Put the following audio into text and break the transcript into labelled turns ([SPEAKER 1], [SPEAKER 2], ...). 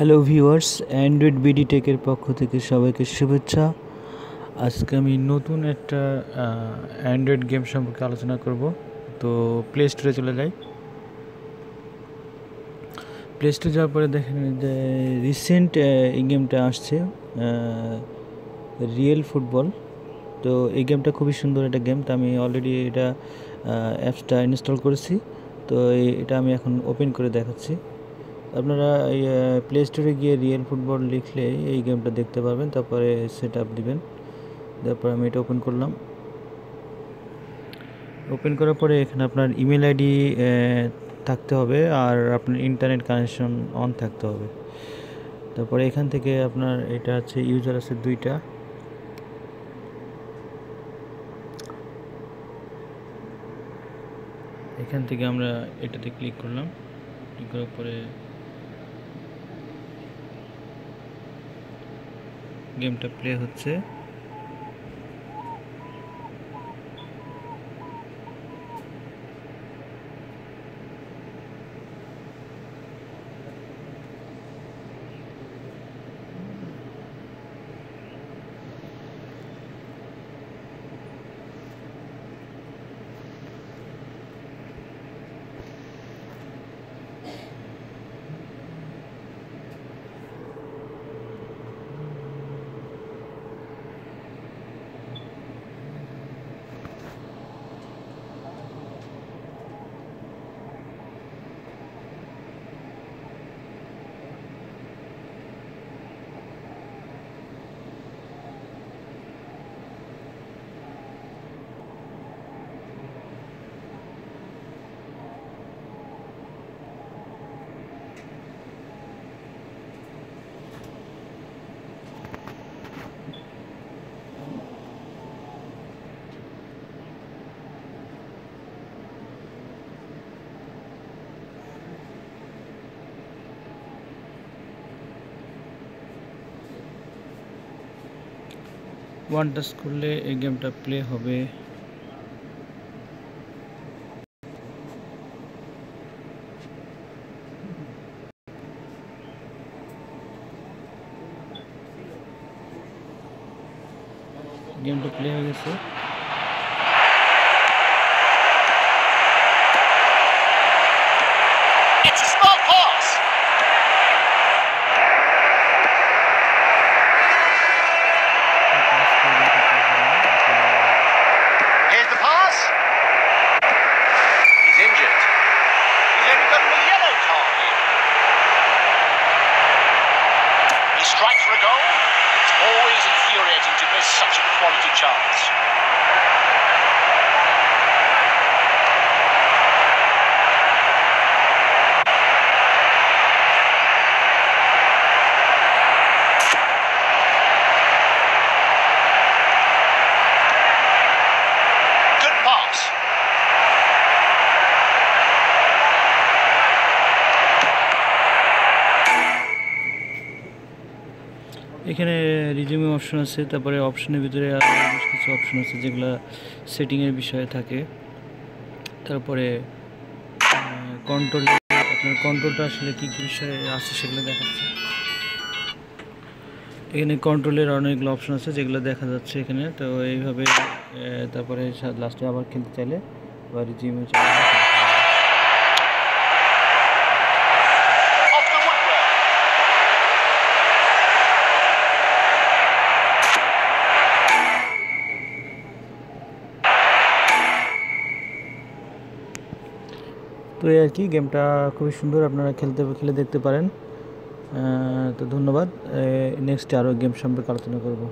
[SPEAKER 1] Hello viewers Android BD টেকের পক্ষ থেকে সবাইকে শুভেচ্ছা। আজকে আমি নতুন একটা অ্যান্ড্রয়েড গেম সম্পর্কে আলোচনা করব। তো প্লে স্টোরে চলে যাই। প্লে স্টোরে যাওয়ার পরে দেখেন যে রিসেন্ট এই গেমটা আসছে রিয়েল ফুটবল তো এই গেমটা খুবই সুন্দর একটা গেম তো আমি অলরেডি এটা অ্যাপসটা ইনস্টল করেছি। তো এটা আমি এখন ওপেন করে দেখাচ্ছি। আপনারা, এই প্লে স্টোরে গিয়ে রিয়েল ফুটবল লিখলে এই গেমটা দেখতে পারবেন, তারপরে সেট আপ দেবেন। তারপর আমি এটা ওপেন করলাম। ওপেন করার পরে এখানে আপনার ইমেল আইডি থাকতে হবে আর আপনার ইন্টারনেট কানেকশন অন থাকতে হবে। তারপরে এখান থেকে আপনার এটা আছে ইউজার আছে দুইটা। এখান থেকে আমরা এটাতে ক্লিক করলাম। ক্লিক করার পরে গেমটা প্লে হচ্ছে। ওয়ান টাচ করলে এই গেমটা প্লে হবে গেমটা প্লে হয়ে গেছে
[SPEAKER 2] It's a smart pass. Goal. It's always infuriating to miss such a quality chance.
[SPEAKER 1] এখানে রিজিউমি অপশন আছে, তারপরে অপশনের ভিতরে আরও বেশ কিছু অপশন আছে যেগুলো সেটিংয়ের বিষয়ে থাকে। তারপরে কন্ট্রোল আপনার কন্ট্রোলটা আসলে কী কী বিষয়ে আছে সেগুলো দেখাচ্ছে। এখানে কন্ট্রোলের অনেকগুলো অপশন আছে যেগুলো দেখা যাচ্ছে এখানে। তো এইভাবে তারপরে লাস্টে আবার খেলতে চাইলে বা রিজিউমে চাইলে তো এই আর কি গেমটা খুবই সুন্দর, আপনারা খেলতে, খেলে দেখতে পারেন। তো ধন্যবাদ। নেক্সট আরও গেম সম্পর্কে আলোচনা করব।